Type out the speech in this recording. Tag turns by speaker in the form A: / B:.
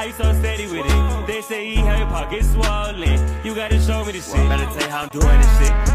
A: How you so steady with it? They say he have your pockets swollen. You gotta show me the shit. Better tell you how I'm doing this shit.